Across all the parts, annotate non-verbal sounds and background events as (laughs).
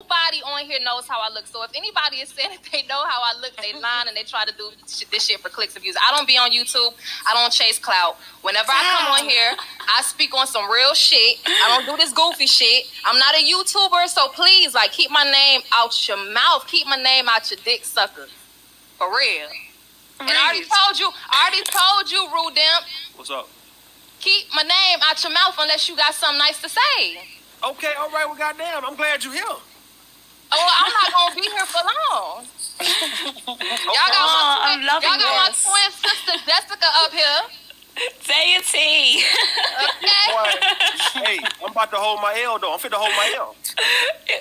Nobody on here knows how I look. So if anybody is saying that they know how I look, they lying and they try to do this shit for clicks and views. I don't be on YouTube. I don't chase clout. Whenever I come on here, I speak on some real shit. I don't do this goofy shit. I'm not a YouTuber, so please, like, keep my name out your mouth. Keep my name out your dick sucker. For real. And I already told you, I already told you, Rudemp, What's up? keep my name out your mouth unless you got something nice to say. Okay, all right. Well, goddamn, I'm glad you're here. Oh, I'm not gonna be here for long. (laughs) Y'all got Oh, my I'm twin, y'all got this. my twin sister Jessica up here. Deity. Okay. Boy, hey, I'm about to hold my L though. I'm fit to hold my L.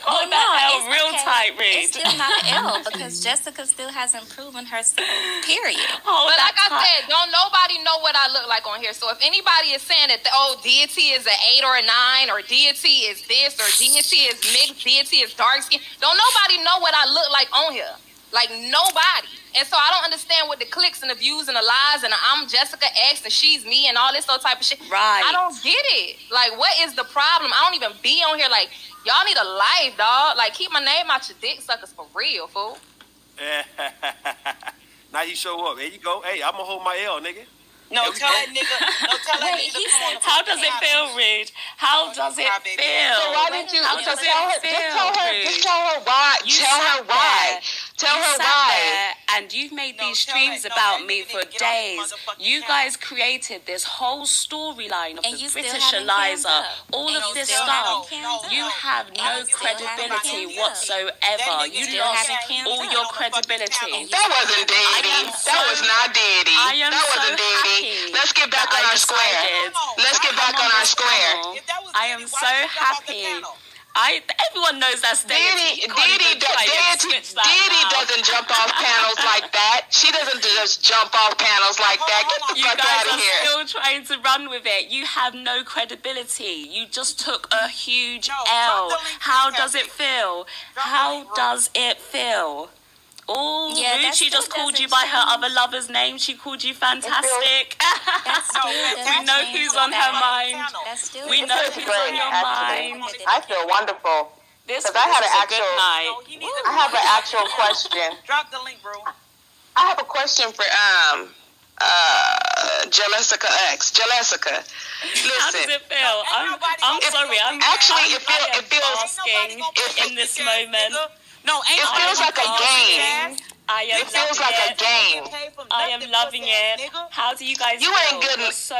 Hold oh, no, that L it's real okay. tight, It's still not an (laughs) L because Jessica still hasn't proven herself. Period. Hold But like I tight. said, don't nobody know what I look like on here. So if anybody is saying that the oh deity is an eight or a nine, or deity is this, or deity is mixed, deity is dark skin, don't nobody know what I look like on here. Like nobody. And so I don't understand what the clicks and the views and the lies and the I'm Jessica X and she's me and all this other type of shit. Right. I don't get it. Like what is the problem? I don't even be on here. Like y'all need a life, dog. Like keep my name out your dick suckers for real, fool. (laughs) now you show up. There you go. Hey, I'm gonna hold my L, nigga. No, tell that nigga. No, tell that nigga. he said- How does it feel, Reed? How does it feel? So why didn't you How does tell it her? feel, Just tell her. Just tell her why. You tell her why. There. Tell you her sat why. and you've made No, these tell streams no, about me for need to get off days. You couch. guys created this whole storyline of And the British Eliza, all And of this stuff. No, You up. have no And you still haven't credibility whatsoever. You lost all your On the fucking credibility. That wasn't I Daddy. am That was not Daddy. I am That wasn't Daddy. happy Let's get back on our square. Let's get back on our square. panel. If that was I am so did you jump off the happy. Panel? I everyone knows that's Diddy, deity. Diddy, even try and Diddy, that Diddy doesn't jump off panels like that. She doesn't just jump off panels like that. Get the You fuck guys out are of here. still trying to run with it. You have no credibility. You just took a huge No, L. How does it feel? How does it feel? Oh, Yeah, that Ruchi still just called you doesn't by her other lover's name. She called you fantastic. That No, still we know who's on her mind. We know who's the on your fact mind. I feel wonderful. This, 'Cause I had this an is a good actual- night. No, he needs to- I have an actual question. (laughs) Drop the link, bro. I have a question for um uh Jessica X. Jessica, (laughs) How does listen. it feel? I'm, I'm sorry. I'm Actually, I'm, it feel- I am it feels- basking in this moment. No, ain't It feels like a pay game. I am It feels loving like a game. I am loving it. nigga. How do you guys You feel? ain't good You're en- so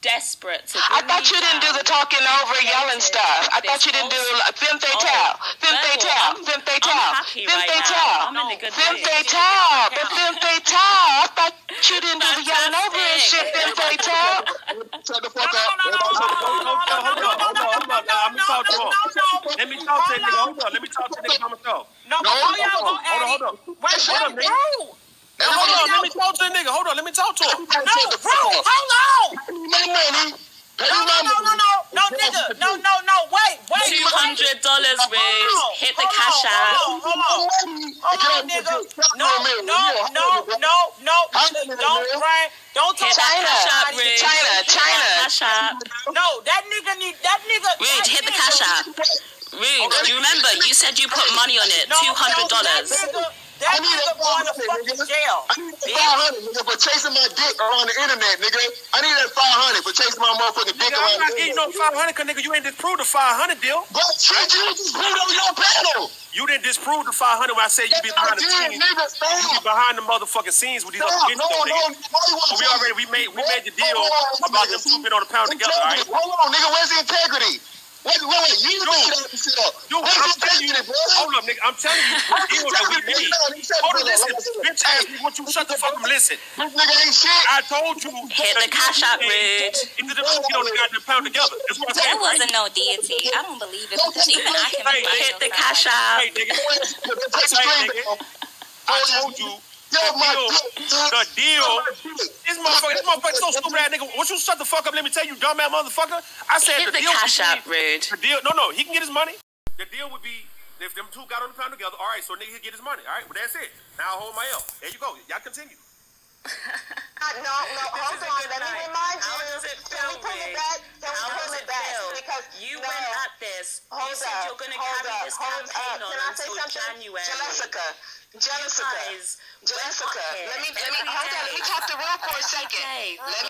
desperate to I thought you didn't do the talking over, yelling stuff. I thought you didn't do like femme oh, fatale, femme Well, fatale, I'm- femme fatale, happy femme fatale, I'm in a good femme fatale, but femme fatale. I thought you didn't do the yelling over and shit, femme fatale. Shut the No, fuck no, up. no, no, no, Everybody no, no, shut no, the fuck no, up. no, no, no, Hold on, hold on, no, let me talk to no, him. no, no. Let me talk to that nigga. Hold on. Let me talk to that nigga by myself. No, No, before y'all hold go on, at hold on, it, hold on. wait, Hold on, wait, nigga. bro. Now, hold on. Everybody Let me talk to the nigga. Hold on. Let me talk to him. No, bro, hold on. Pay me my money. Pay No, me no, my no, no, money. no, no, nigga, no, no, no, wait, wait. Two wait. hundred dollars, Hold Riz. on, Hit the hold cash on, out. Hold on, hold on. Hold on, nigga. No, no, no, no, no. Don't, Brian, don't talk Hit that China, cash out, somebody- Riz. China, Hit China. That cash out. No, that nigga need, that nigga. Rude, that hit the nigga- cash out. Rude, you remember you said you put money on it, No, two hundred no, dollars. That nigga, that I need nigga that going to 500, fucking nigga. jail. I need that 500, nigga, for chasing my dick around the internet, nigga. I need that 500 for chasing my motherfucking dick Nigga, around I'm not getting no 500 because, nigga, you ain't disproved the 500 deal. But shit, you put on your panel. You didn't disprove the 500 when I said you be behind the scenes. nigga. You be behind the motherfucking scenes with these Stop. other No, bitches, no, though, nigga. no. you we already, we made, we made the deal on, about them two been on the pound together, all right? Hold on, nigga. Where's the integrity? Wait, wait, wait. You made that shit up. Dude, Where's I'm telling you, bro? hold up, nigga. I'm telling you, the deal that we made. Hold on, listen, bitch ass nigga, won't you shut the fuck up listen? This nigga ain't shit. I told you. Hit the cash out, Rude. Either them two get on the goddamn pound together. That's what I said, That wasn't no deity. I don't believe it because even I can Hit the cash out. Hey, nigga. Hey, nigga. I told you. Yo, The my deal, dick, the deal. This motherfucker, this motherfucker so stupid ass nigga. Won't you shut the fuck up? Let me tell you, dumbass motherfucker. I said Hit the the deal. cash between- out, Rude. The deal. No, no, he can get his money. The deal would be if them two got on the pound together. All right, so nigga, he'll get his money. All right, well that's it. Now I hold my L. There you go. Y'all continue. (laughs) no, no, hold on. good Let me remind you. does it Can we pull it back? Can we How pull it it back? Because You no. went at this. Hold you said up, you're going to carry up, this campaign up. on Can I say until something? January. Jessica, Jessica, Jessica. went up here Let me let me hold on. Let me talk to real for a second. day. Let me